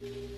you